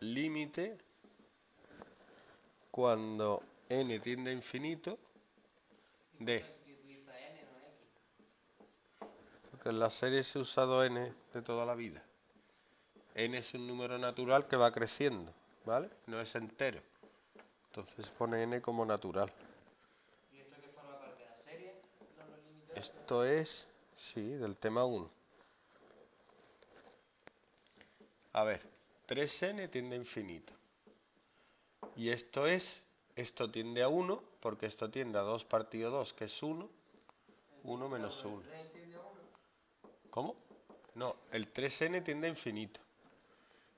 límite cuando n tiende a infinito de... Porque en la serie se ha usado n de toda la vida. n es un número natural que va creciendo, ¿vale? No es entero. Entonces pone n como natural. ¿Y esto que forma parte de la serie? Esto es, sí, del tema 1. A ver, 3n tiende a infinito. Y esto es, esto tiende a 1, porque esto tiende a 2 partido 2, que es 1. 1 menos 1. ¿El 3 tiende a 1? ¿Cómo? No, el 3n tiende a infinito.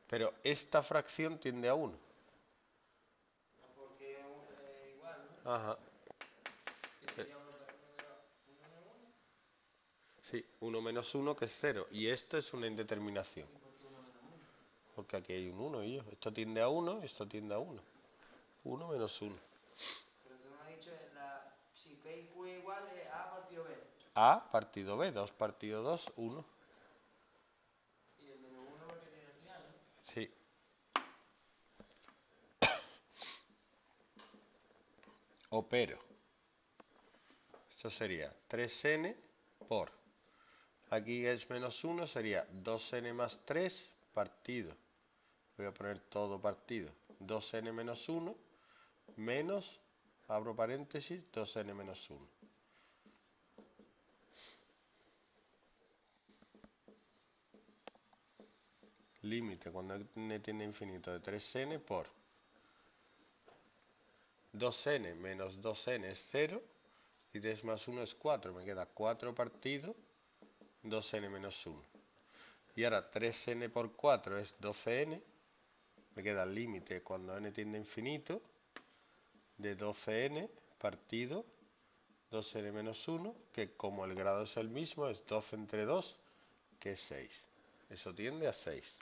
Pero esta fracción tiende a 1. Porque es eh, igual, ¿no? Ajá. ¿Y sería 1 menos 1? Sí, 1 menos 1 que es 0. Y esto es una indeterminación. ¿Y por qué 1 menos 1? Porque aquí hay un 1 y yo. Esto tiende a 1, esto tiende a 1. 1 menos 1. Pero tú me has dicho, la, si P y Q es igual, es A partido B. A partido B, 2 partido 2, 1. Y el menos 1 porque tiene al final, ¿no? Sí. Opero. Esto sería 3n por. Aquí es menos 1, sería 2n más 3 partido. Voy a poner todo partido. 2n menos 1 menos, abro paréntesis, 2n menos 1. límite cuando n tiende a infinito de 3n por 2n menos 2n es 0 y 3 más 1 es 4. Me queda 4 partido 2n menos 1. Y ahora 3n por 4 es 12n. Me queda el límite cuando n tiende a infinito de 12n partido 2n menos 1, que como el grado es el mismo, es 12 entre 2, que es 6. Eso tiende a 6.